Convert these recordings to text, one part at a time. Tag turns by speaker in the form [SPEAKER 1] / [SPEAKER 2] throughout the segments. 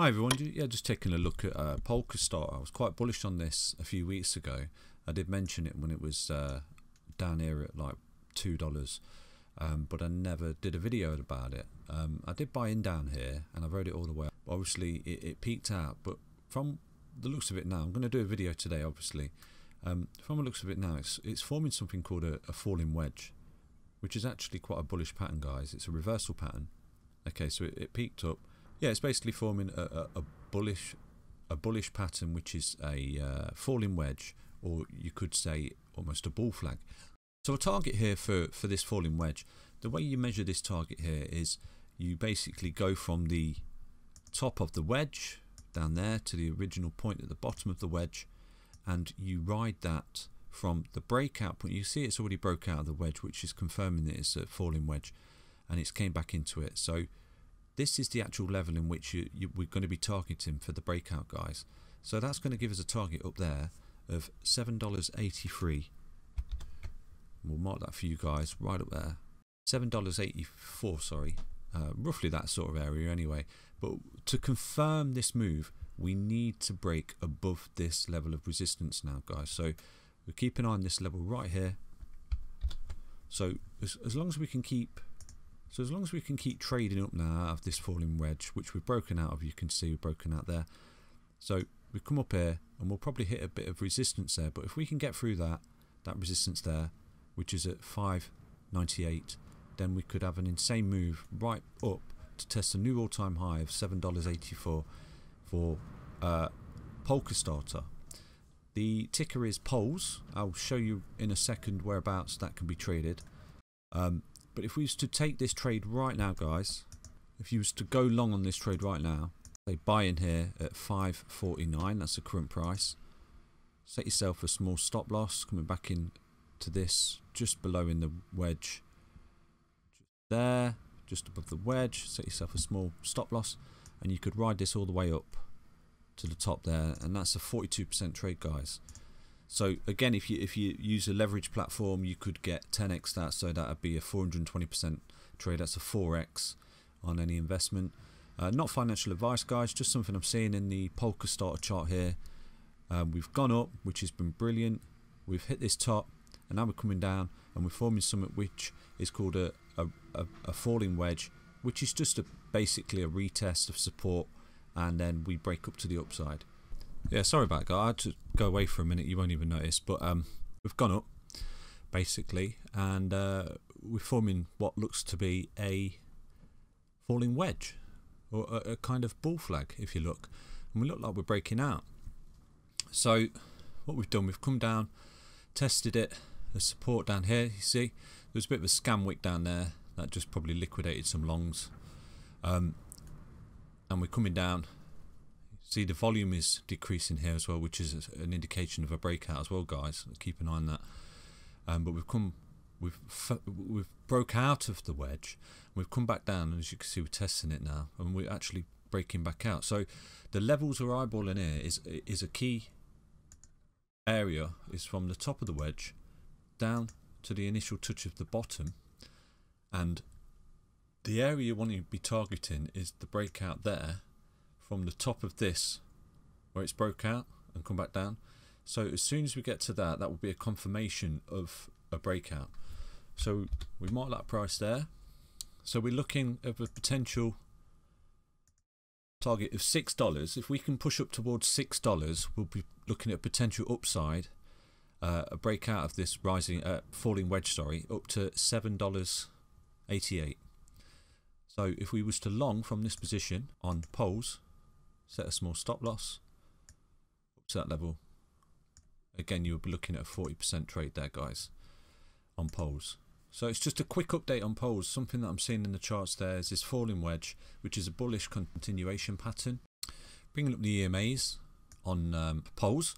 [SPEAKER 1] Hi everyone, yeah, just taking a look at uh, Polkastar. I was quite bullish on this a few weeks ago. I did mention it when it was uh, down here at like two dollars, um, but I never did a video about it. Um, I did buy in down here, and I rode it all the way. Up. Obviously, it, it, peaked out, but from the looks of it now, I'm going to do a video today. Obviously, um, from the looks of it now, it's it's forming something called a, a falling wedge, which is actually quite a bullish pattern, guys. It's a reversal pattern. Okay, so it, it peaked up. Yeah, it's basically forming a, a, a bullish a bullish pattern, which is a uh, falling wedge, or you could say almost a bull flag. So a target here for, for this falling wedge, the way you measure this target here is you basically go from the top of the wedge down there to the original point at the bottom of the wedge and you ride that from the breakout point. You see it's already broke out of the wedge which is confirming that it's a falling wedge and it's came back into it. So this is the actual level in which you, you, we're going to be targeting for the breakout guys. So that's going to give us a target up there of $7.83 We'll mark that for you guys right up there. $7.84, sorry. Uh, roughly that sort of area anyway. But to confirm this move, we need to break above this level of resistance now, guys. So we keep an eye on this level right here. So as, as long as we can keep so as long as we can keep trading up now out of this falling wedge, which we've broken out of, you can see we've broken out there. So we come up here and we'll probably hit a bit of resistance there. But if we can get through that, that resistance there, which is at 598 then we could have an insane move right up to test a new all-time high of $7.84 for uh, Polkastarter. The ticker is POLS. I'll show you in a second whereabouts that can be traded. Um, but if we was to take this trade right now, guys, if you was to go long on this trade right now, say buy in here at 5.49, that's the current price. Set yourself a small stop loss coming back in to this just below in the wedge just there just above the wedge set yourself a small stop loss and you could ride this all the way up to the top there and that's a 42% trade guys so again if you if you use a leverage platform you could get 10x that. So that would be a 420% trade. That's a 4x on any investment. Uh, not financial advice guys just something I'm seeing in the Polkastarter chart here. Um, we've gone up which has been brilliant. We've hit this top and now we're coming down and we're forming something which is called a, a, a, a falling wedge which is just a, basically a retest of support and then we break up to the upside yeah sorry about that I had to go away for a minute you won't even notice but um, we've gone up basically and uh, we're forming what looks to be a falling wedge or a, a kind of bull flag if you look and we look like we're breaking out. So what we've done we've come down tested it the support down here you see? There's a bit of a scam wick down there that just probably liquidated some longs um, and we're coming down see the volume is decreasing here as well which is an indication of a breakout as well guys. Keep an eye on that. Um, but we've come we've we've broke out of the wedge. We've come back down and as you can see we're testing it now and we're actually breaking back out. So the levels we're eyeballing here is is a key area is from the top of the wedge down to the initial touch of the bottom and the area you want to be targeting is the breakout there from the top of this where it's broke out and come back down. So as soon as we get to that that will be a confirmation of a breakout. So we mark that price there. So we're looking at a potential target of six dollars. If we can push up towards six dollars we'll be looking at potential upside uh, a breakout of this rising uh, falling wedge sorry up to seven dollars 88 so if we was to long from this position on POLS set a small stop loss up to that level. Again you will be looking at a 40% trade there guys on POLS so it's just a quick update on POLS something that I'm seeing in the charts there is this falling wedge which is a bullish continuation pattern bringing up the EMAs on um, POLS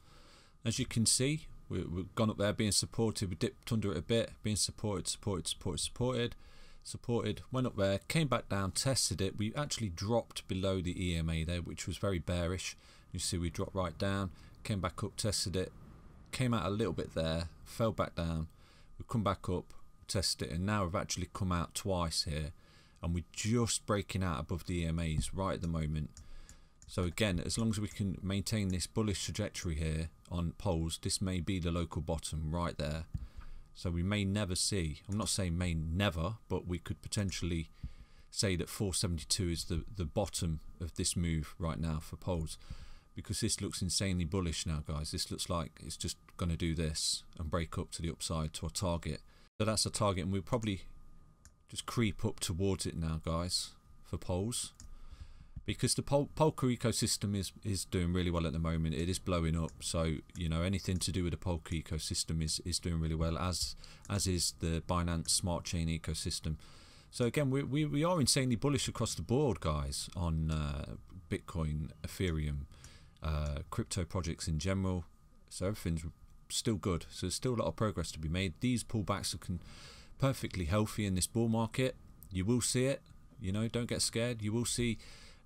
[SPEAKER 1] as you can see we, have gone up there being supported, we dipped under it a bit, being supported, supported, supported, supported, supported, went up there, came back down, tested it. We actually dropped below the EMA there, which was very bearish. You see we dropped right down, came back up, tested it, came out a little bit there, fell back down. We've come back up, tested it, and now we've actually come out twice here. And we're just breaking out above the EMAs right at the moment. So again, as long as we can maintain this bullish trajectory here on POLS, this may be the local bottom right there. So we may never see, I'm not saying may never, but we could potentially say that 472 is the, the bottom of this move right now for POLS because this looks insanely bullish now guys. This looks like it's just going to do this and break up to the upside to a target. So that's a target and we'll probably just creep up towards it now guys for POLS because the Pol Polka ecosystem is is doing really well at the moment. It is blowing up. So you know anything to do with the Polka ecosystem is is doing really well as as is the Binance smart chain ecosystem. So again we, we, we are insanely bullish across the board guys on uh, Bitcoin Ethereum uh, crypto projects in general. So everything's still good. So there's still a lot of progress to be made. These pullbacks are perfectly healthy in this bull market. You will see it. You know don't get scared. You will see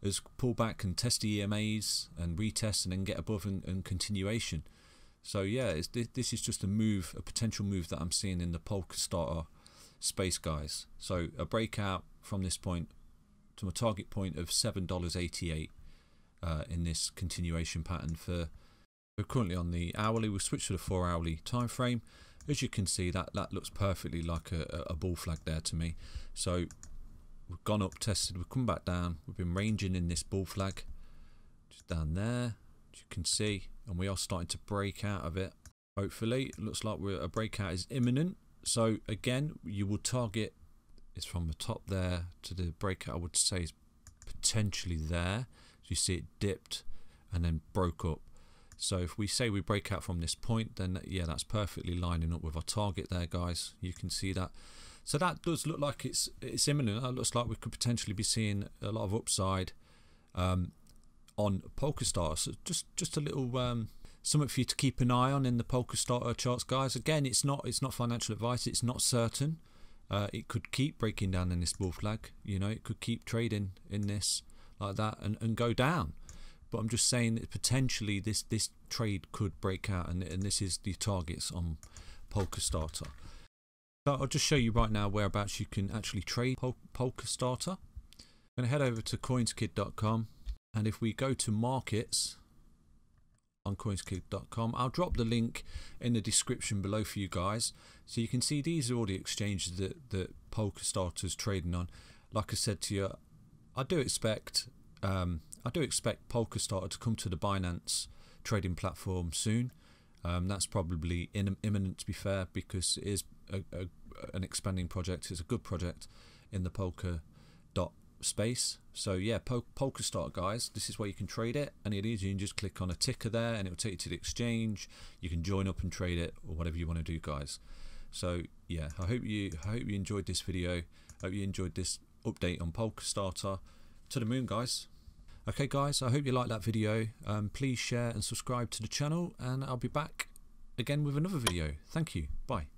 [SPEAKER 1] as pullback and test the EMAs and retest and then get above and, and continuation. So yeah, this is just a move, a potential move that I'm seeing in the Polkastarter space, guys. So a breakout from this point to a target point of seven dollars eighty-eight uh, in this continuation pattern. For we're currently on the hourly. We'll switch to the four hourly time frame. As you can see, that that looks perfectly like a, a bull flag there to me. So We've gone up, tested, we've come back down. We've been ranging in this bull flag. Just down there, as you can see. And we are starting to break out of it. Hopefully, it looks like a breakout is imminent. So again, you will target, it's from the top there to the breakout, I would say is potentially there. So you see it dipped and then broke up. So if we say we break out from this point, then yeah, that's perfectly lining up with our target there, guys. You can see that. So that does look like it's it's imminent. It looks like we could potentially be seeing a lot of upside um, on Polkastarter. So just just a little um, something for you to keep an eye on in the Polkastarter charts, guys. Again, it's not it's not financial advice. It's not certain. Uh, it could keep breaking down in this bull flag. You know, it could keep trading in this like that and, and go down. But I'm just saying that potentially this this trade could break out, and and this is the targets on Polkastarter. So I'll just show you right now whereabouts you can actually trade Pol Polkastarter. I'm going to head over to coinskid.com and if we go to markets on coinskid.com, I'll drop the link in the description below for you guys. So you can see these are all the exchanges that, that Polkastarter is trading on. Like I said to you, I do expect um, I do expect Polkastarter to come to the Binance trading platform soon. Um, that's probably in, imminent to be fair because it is a, a, an expanding project. It's a good project in the Polka dot space. So yeah, Pol Polkastarter guys, this is where you can trade it, and it is you can just click on a ticker there, and it will take you to the exchange. You can join up and trade it, or whatever you want to do, guys. So yeah, I hope you I hope you enjoyed this video. I hope you enjoyed this update on Polkastarter. To the moon, guys. Okay, guys, I hope you liked that video. Um, please share and subscribe to the channel, and I'll be back again with another video. Thank you. Bye.